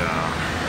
Yeah.